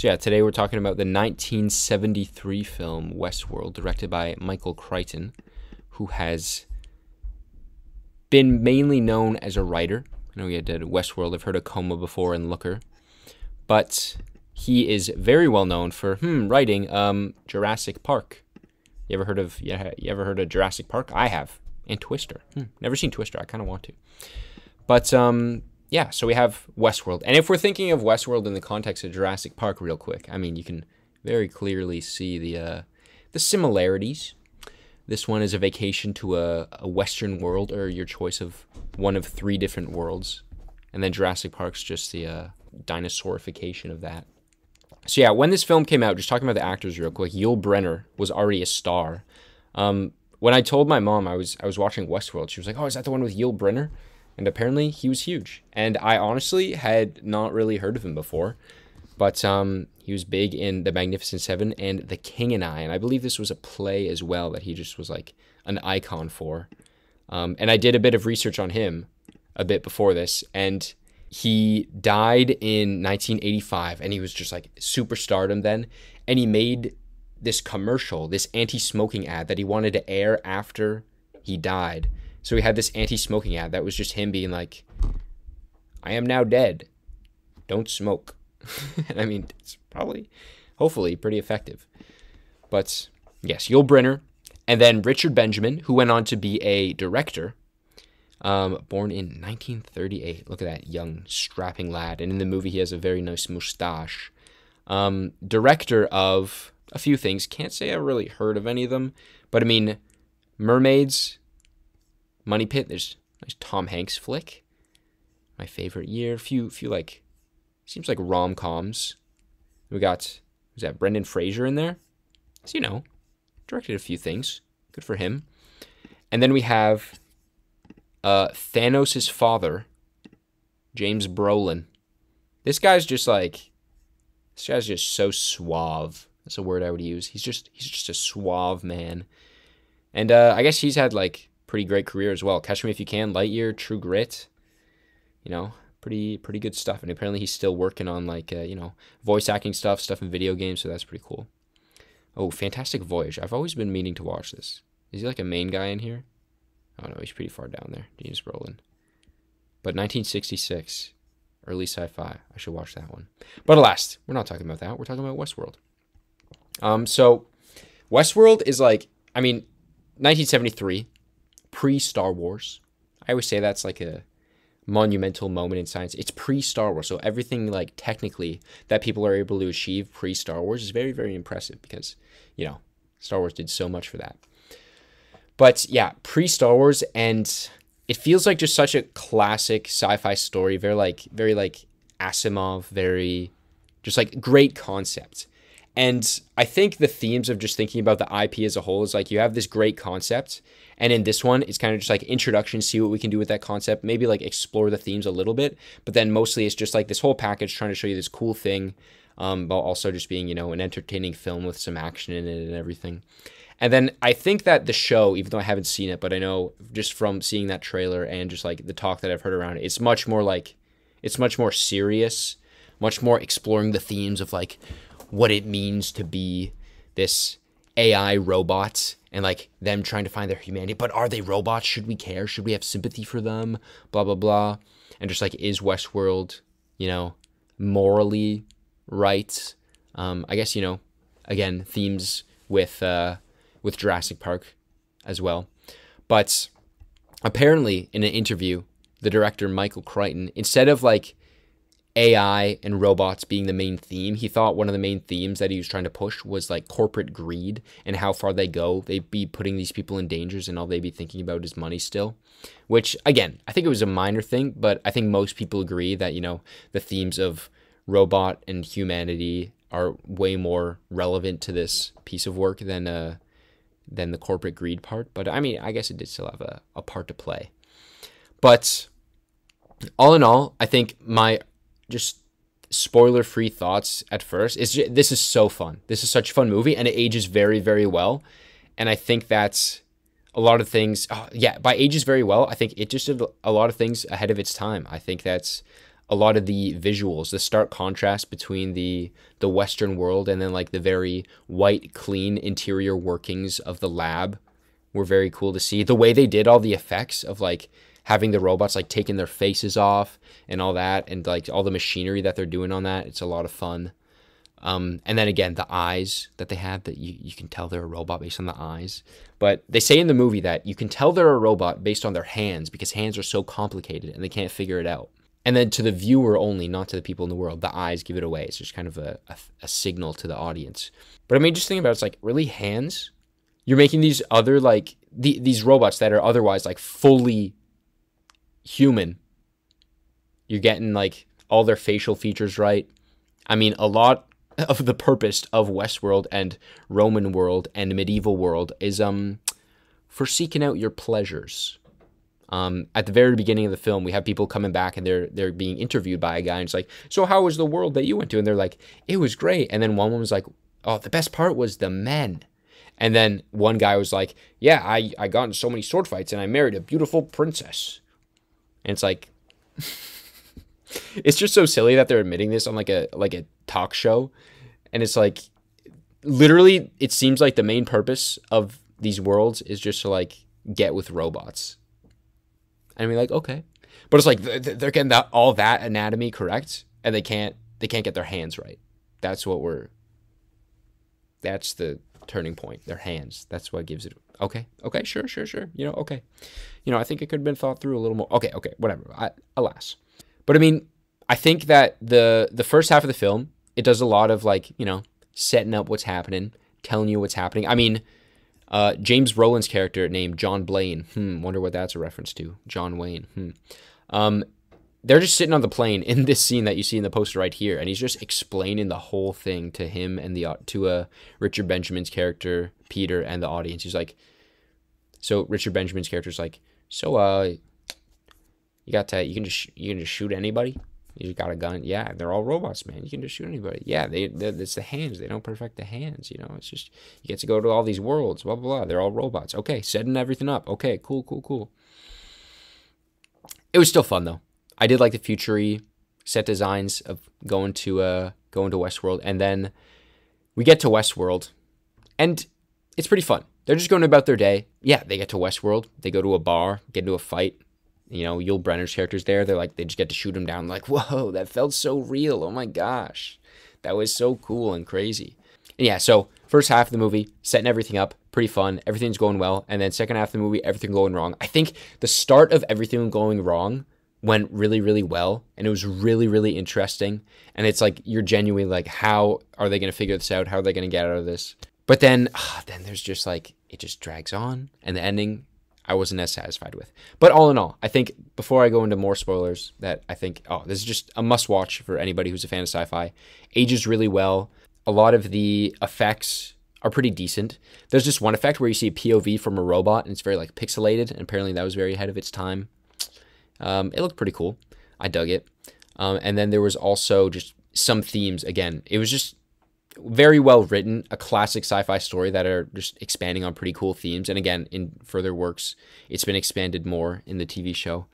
So yeah, today we're talking about the 1973 film Westworld, directed by Michael Crichton, who has been mainly known as a writer. I know he did Westworld. I've heard of Coma before and Looker, but he is very well known for hmm writing um, Jurassic Park. You ever heard of? You ever heard of Jurassic Park? I have, and Twister. Hmm, never seen Twister. I kind of want to, but um, yeah. So we have Westworld, and if we're thinking of Westworld in the context of Jurassic Park, real quick, I mean, you can very clearly see the uh, the similarities this one is a vacation to a, a Western world, or your choice of one of three different worlds. And then Jurassic Park's just the uh, dinosaurification of that. So yeah, when this film came out, just talking about the actors real quick, Yul Brynner was already a star. Um, when I told my mom I was I was watching Westworld, she was like, "Oh, is that the one with Yul Brynner?" And apparently he was huge. And I honestly had not really heard of him before. But um, he was big in The Magnificent Seven and The King and I. And I believe this was a play as well that he just was like an icon for. Um, and I did a bit of research on him a bit before this. And he died in 1985 and he was just like superstardom then. And he made this commercial, this anti smoking ad that he wanted to air after he died. So he had this anti smoking ad that was just him being like, I am now dead. Don't smoke. I mean, it's probably, hopefully, pretty effective. But yes, Yul Brynner, and then Richard Benjamin, who went on to be a director, um, born in 1938. Look at that young, strapping lad. And in the movie, he has a very nice mustache. Um, director of a few things. Can't say I really heard of any of them, but I mean, Mermaids, Money Pit. There's nice Tom Hanks flick. My favorite year. Few, few like Seems like rom coms. We got was that Brendan Fraser in there? So you know, directed a few things. Good for him. And then we have uh, Thanos' father, James Brolin. This guy's just like this guy's just so suave. That's a word I would use. He's just he's just a suave man. And uh, I guess he's had like pretty great career as well. Catch Me If You Can, Lightyear, True Grit. You know, pretty pretty good stuff. And apparently he's still working on like uh, you know voice acting stuff, stuff in video games. So that's pretty cool. Oh, Fantastic Voyage! I've always been meaning to watch this. Is he like a main guy in here? Oh no, he's pretty far down there. James Brolin. But 1966, early sci-fi. I should watch that one. But alas, we're not talking about that. We're talking about Westworld. Um, so Westworld is like, I mean, 1973, pre Star Wars. I always say that's like a monumental moment in science. It's pre Star Wars, so everything like technically that people are able to achieve pre Star Wars is very very impressive because you know Star Wars did so much for that. But yeah, pre Star Wars and it feels like just such a classic sci-fi story, very like very like Asimov, very just like great concept. And I think the themes of just thinking about the IP as a whole is like you have this great concept and in this one, it's kind of just like introduction, see what we can do with that concept, maybe like explore the themes a little bit. But then mostly it's just like this whole package trying to show you this cool thing, um, but also just being, you know, an entertaining film with some action in it and everything. And then I think that the show, even though I haven't seen it, but I know just from seeing that trailer and just like the talk that I've heard around it, it's much more like, it's much more serious, much more exploring the themes of like what it means to be this AI robot and like them trying to find their humanity. But are they robots? Should we care? Should we have sympathy for them? Blah blah blah. And just like is Westworld, you know, morally right? Um, I guess you know, again themes with uh, with Jurassic Park as well. But apparently, in an interview, the director Michael Crichton, instead of like AI and robots being the main theme. He thought one of the main themes that he was trying to push was like corporate greed and how far they go. They'd be putting these people in dangers and all they'd be thinking about is money still. Which, again, I think it was a minor thing, but I think most people agree that, you know, the themes of robot and humanity are way more relevant to this piece of work than uh than the corporate greed part. But I mean, I guess it did still have a, a part to play. But all in all, I think my just spoiler free thoughts at first. It's just, this is so fun. This is such a fun movie, and it ages very very well. And I think that's a lot of things. Oh, yeah, by ages very well, I think it just did a lot of things ahead of its time. I think that's a lot of the visuals, the stark contrast between the the Western world and then like the very white, clean interior workings of the lab were very cool to see. The way they did all the effects of like having the robots like taking their faces off and all that, and like all the machinery that they're doing on that, it's a lot of fun. Um, and then again, the eyes that they have that you, you can tell they're a robot based on the eyes. But they say in the movie that you can tell they're a robot based on their hands because hands are so complicated and they can't figure it out. And then to the viewer only, not to the people in the world, the eyes give it away. It's just kind of a, a, a signal to the audience. But I mean, just think about it, it's like, really, hands? You're making these other, like, the, these robots that are otherwise, like, fully human. You're getting, like, all their facial features right. I mean, a lot of the purpose of Westworld and Roman world and medieval world is um for seeking out your pleasures. Um, at the very beginning of the film, we have people coming back and they're they're being interviewed by a guy, and it's like, "So how was the world that you went to?" And they're like, "It was great." And then one woman was like, "Oh, the best part was the men." And then one guy was like, "Yeah, I I got in so many sword fights and I married a beautiful princess." And it's like, it's just so silly that they're admitting this on like a like a talk show, and it's like, literally, it seems like the main purpose of these worlds is just to like get with robots and we're like, okay, but it's like they're getting that all that anatomy correct, and they can't they can't get their hands right. That's what we're. That's the turning point. Their hands. That's what gives it. Okay. Okay. Sure. Sure. Sure. You know. Okay. You know. I think it could have been thought through a little more. Okay. Okay. Whatever. I, alas, but I mean, I think that the the first half of the film it does a lot of like you know setting up what's happening, telling you what's happening. I mean, uh, James Brolin's character named John Blane. Hmm, wonder what that's a reference to. John Wayne. Hmm. Um, they're just sitting on the plane in this scene that you see in the poster right here, and he's just explaining the whole thing to him and the to uh, Richard Benjamin's character Peter and the audience. He's like, so Richard Benjamin's character's like, so uh, you got to you can just you can just shoot anybody. You got a gun. Yeah, they're all robots, man. You can just shoot anybody. Yeah, they it's the hands. They don't perfect the hands. You know, it's just you get to go to all these worlds. Blah blah blah. They're all robots. Okay, setting everything up. Okay, cool, cool, cool. It was still fun though. I did like the futury set designs of going to uh going to Westworld, and then we get to Westworld, and it's pretty fun. They're just going about their day. Yeah, they get to Westworld. They go to a bar, get into a fight you know, Yul Brynner's characters there, they're like, they just get to shoot him down. Like, whoa, that felt so real. Oh my gosh. That was so cool and crazy. And yeah, so first half of the movie, setting everything up, pretty fun. Everything's going well. And then second half of the movie, everything going wrong. I think the start of everything going wrong went really, really well. And it was really, really interesting. And it's like, you're genuinely like, how are they going to figure this out? How are they going to get out of this? But then, uh, then there's just like, it just drags on. And the ending I wasn't as satisfied with. But all in all, I think before I go into more spoilers, that I think, oh, this is just a must watch for anybody who's a fan of sci fi. Ages really well. A lot of the effects are pretty decent. There's just one effect where you see a POV from a robot and it's very like pixelated, and apparently that was very ahead of its time. Um, it looked pretty cool. I dug it. Um, and then there was also just some themes. Again, it was just very well written, a classic sci-fi story that are just expanding on pretty cool themes. And again, in further works, it's been expanded more in the TV show.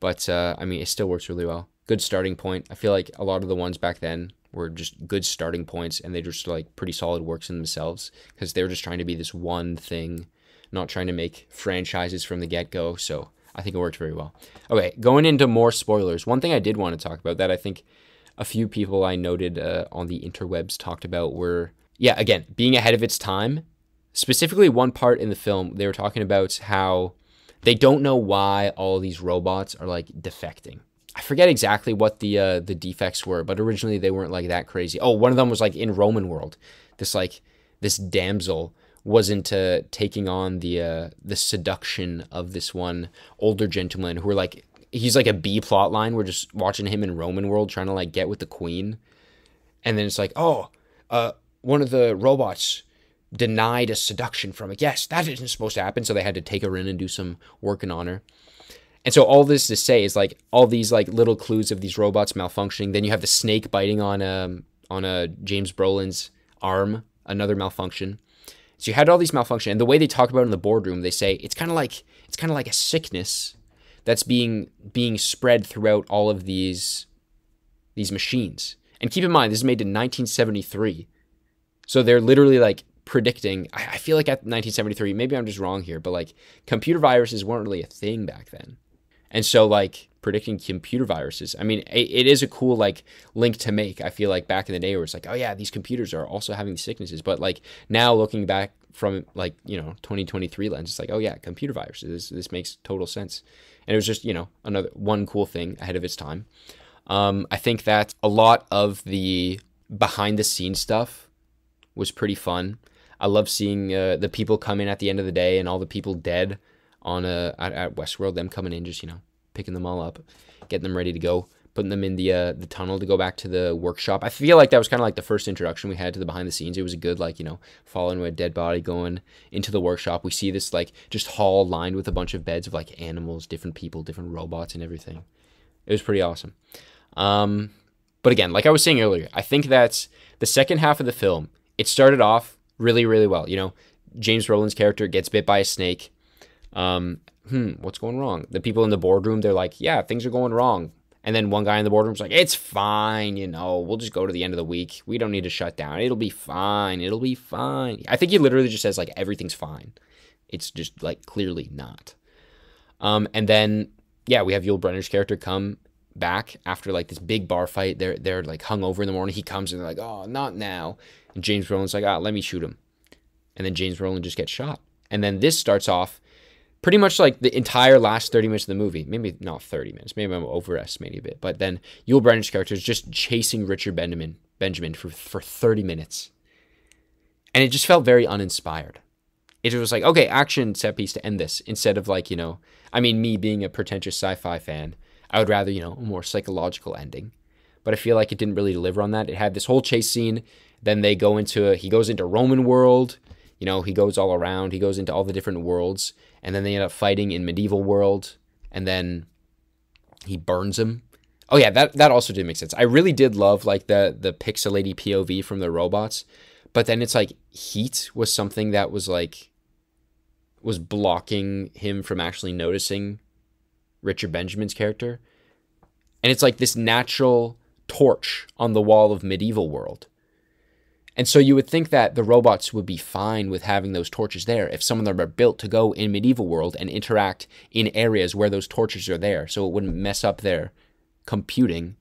But uh, I mean, it still works really well. Good starting point. I feel like a lot of the ones back then were just good starting points, and they just like pretty solid works in themselves because they were just trying to be this one thing, not trying to make franchises from the get-go. So I think it worked very well. Okay, going into more spoilers. One thing I did want to talk about that I think a few people I noted uh, on the interwebs talked about were, yeah, again, being ahead of its time. Specifically, one part in the film, they were talking about how they don't know why all these robots are like defecting. I forget exactly what the uh, the defects were, but originally they weren't like that crazy. Oh, one of them was like in Roman world, this like this damsel wasn't uh, taking on the uh, the seduction of this one older gentleman who were like he's like a B plot line. We're just watching him in Roman world trying to like get with the queen, and then it's like, oh, uh, one of the robots denied a seduction from it. Yes, that isn't supposed to happen. So they had to take her in and do some working on her. And so all this to say is like all these like little clues of these robots malfunctioning. Then you have the snake biting on um on a James Brolin's arm, another malfunction. So you had all these malfunction, and the way they talk about it in the boardroom, they say it's kind of like it's kind of like a sickness that's being being spread throughout all of these these machines. And keep in mind, this is made in 1973. So they're literally like predicting. I, I feel like at 1973, maybe I'm just wrong here, but like computer viruses weren't really a thing back then. And so like predicting computer viruses. I mean, it, it is a cool like link to make. I feel like back in the day where it's like, oh yeah, these computers are also having these sicknesses. But like now looking back from like, you know, 2023 lens, it's like, oh yeah, computer viruses. This, this makes total sense. And it was just, you know, another one cool thing ahead of its time. Um, I think that a lot of the behind the scenes stuff was pretty fun. I love seeing uh, the people come in at the end of the day and all the people dead on a uh, at, at Westworld. Them coming in, just you know, picking them all up, getting them ready to go, putting them in the uh, the tunnel to go back to the workshop. I feel like that was kind of like the first introduction we had to the behind the scenes. It was a good like you know following a dead body going into the workshop. We see this like just hall lined with a bunch of beds of like animals, different people, different robots, and everything. It was pretty awesome. Um, but again, like I was saying earlier, I think that's the second half of the film. It started off really, really well. You know, James Brolin's character gets bit by a snake. Um, hmm, what's going wrong? The people in the boardroom, they're like, yeah, things are going wrong. And then one guy in the boardroom's like, it's fine, you know, we'll just go to the end of the week. We don't need to shut down. It'll be fine. It'll be fine. I think he literally just says, like, everything's fine. It's just, like, clearly not. Um, and then, yeah, we have Yul Brynner's character come back after, like, this big bar fight. They're, they're like, hung over in the morning. He comes and they're like, oh, not now. And James Brolin's like, ah, let me shoot him. And then James Brolin just gets shot. And then this starts off pretty much like the entire last 30 minutes of the movie. Maybe not 30 minutes. Maybe I'm overestimating a bit. But then Yul Brynner's character is just chasing Richard Benjamin, Benjamin for, for 30 minutes. And it just felt very uninspired. It was like, okay, action set piece to end this instead of like, you know, I mean, me being a pretentious sci fi fan, I would rather, you know, a more psychological ending. But I feel like it didn't really deliver on that. It had this whole chase scene then they go into a, he goes into Roman world. You know, he goes all around. He goes into all the different worlds, and then they end up fighting in medieval world, and then he burns him. Oh yeah, that that also did make sense. I really did love like the the pixelated POV from the robots, but then it's like heat was something that was like was blocking him from actually noticing Richard Benjamin's character. And it's like this natural torch on the wall of medieval world. And so you would think that the robots would be fine with having those torches there if some of them are built to go in medieval world and interact in areas where those torches are there, so it wouldn't mess up their computing.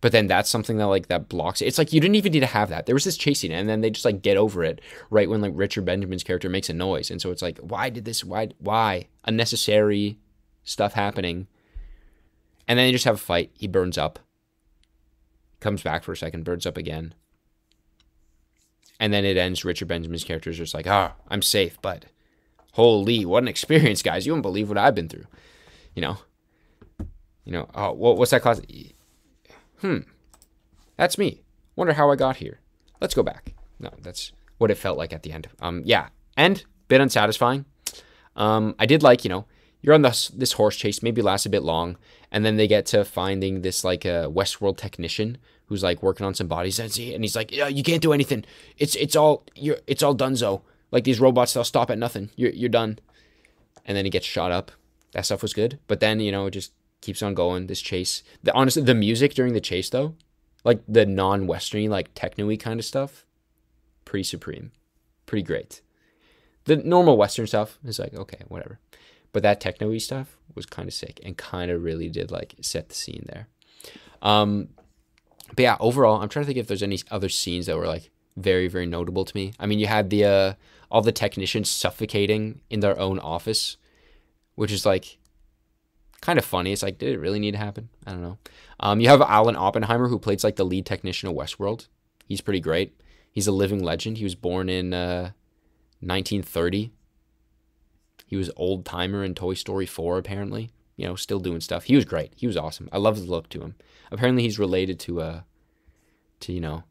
But then that's something that like that blocks it. It's like you didn't even need to have that. There was this chasing, and then they just like get over it right when like Richard Benjamin's character makes a noise, and so it's like, why did this? Why? Why unnecessary stuff happening? And then they just have a fight. He burns up. Comes back for a second, burns up again and then it ends. Richard Benjamin's character is just like, ah, oh, I'm safe, but holy, what an experience, guys! You won't believe what I've been through. You know, you know. Oh, what, what's that class? Hmm, that's me. Wonder how I got here. Let's go back. No, that's what it felt like at the end. Um, yeah, and bit unsatisfying. Um, I did like, you know, you're on this this horse chase, maybe lasts a bit long, and then they get to finding this like a uh, Westworld technician who's like working on some body bodies and he's like, yeah, you can't do anything. It's it's all you're it's all donezo. Like these robots, they'll stop at nothing. You're you're done. And then he gets shot up. That stuff was good. But then you know it just keeps on going. This chase. The honestly, the music during the chase though, like the non-westerny, like techno-y kind of stuff, pretty supreme, pretty great. The normal western stuff is like okay, whatever. But that techno-y stuff was kind of sick and kind of really did like set the scene there. Um, but yeah, overall, I'm trying to think if there's any other scenes that were like very, very notable to me. I mean, you had the uh, all the technicians suffocating in their own office, which is like kind of funny. It's like, did it really need to happen? I don't know. Um, you have Alan Oppenheimer, who plays like the lead technician of Westworld. He's pretty great. He's a living legend. He was born in uh, 1930. He was old timer in Toy Story 4, apparently you know, still doing stuff. He was great. He was awesome. I love the look to him. Apparently, he's related to uh, to you know,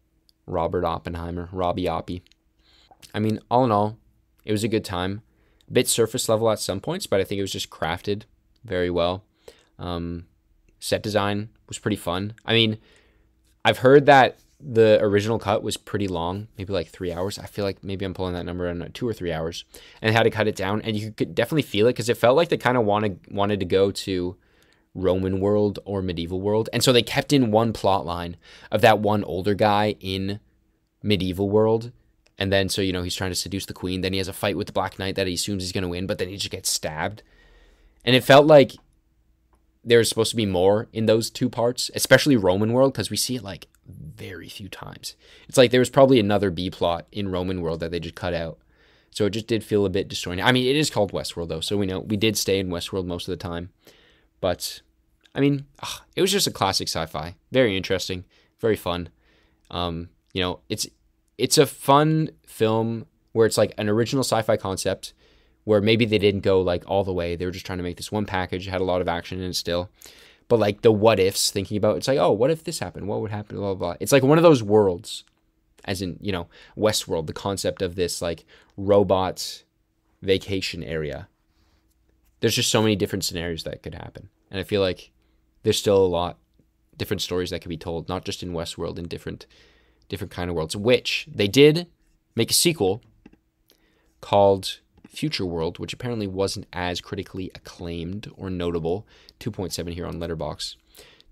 Robert Oppenheimer, Robbie Oppie. I mean, all in all, it was a good time. A bit surface level at some points, but I think it was just crafted very well. Um, set design was pretty fun. I mean, I've heard that the original cut was pretty long, maybe like three hours. I feel like maybe I'm pulling that number in uh, two or three hours, and had to cut it down. And you could definitely feel it because it felt like they kind of wanted wanted to go to Roman world or medieval world. And so they kept in one plot line of that one older guy in medieval world. And then, so, you know, he's trying to seduce the queen. Then he has a fight with the Black Knight that he assumes he's going to win, but then he just gets stabbed. And it felt like there's supposed to be more in those two parts, especially Roman world, because we see it like very few times. It's like there was probably another B plot in Roman world that they just cut out. So it just did feel a bit disjointed. I mean, it is called Westworld though, so we know we did stay in Westworld most of the time. But I mean, ugh, it was just a classic sci-fi. Very interesting, very fun. Um, you know, it's it's a fun film where it's like an original sci-fi concept where maybe they didn't go like all the way. They were just trying to make this one package, had a lot of action in it still. But like the what ifs, thinking about it's like, oh, what if this happened? What would happen? Blah, blah, blah. It's like one of those worlds, as in, you know, Westworld, the concept of this like robot vacation area. There's just so many different scenarios that could happen. And I feel like there's still a lot different stories that could be told, not just in Westworld, in different different kind of worlds, which they did make a sequel called Future World, which apparently wasn't as critically acclaimed or notable. 2.7 here on Letterboxd.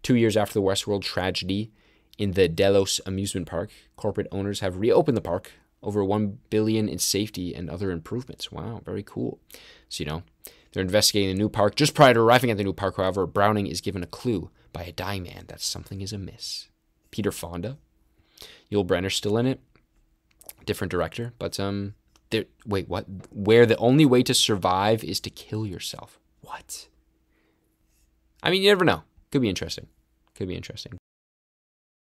Two years after the Westworld tragedy in the Delos amusement park, corporate owners have reopened the park over 1 billion in safety and other improvements. Wow, very cool. So, you know, they're investigating the new park. Just prior to arriving at the new park, however, Browning is given a clue by a die man that something is amiss. Peter Fonda, Yul Brynner still in it, different director, but um, there, wait, what? Where the only way to survive is to kill yourself. What? I mean, you never know. Could be interesting. Could be interesting.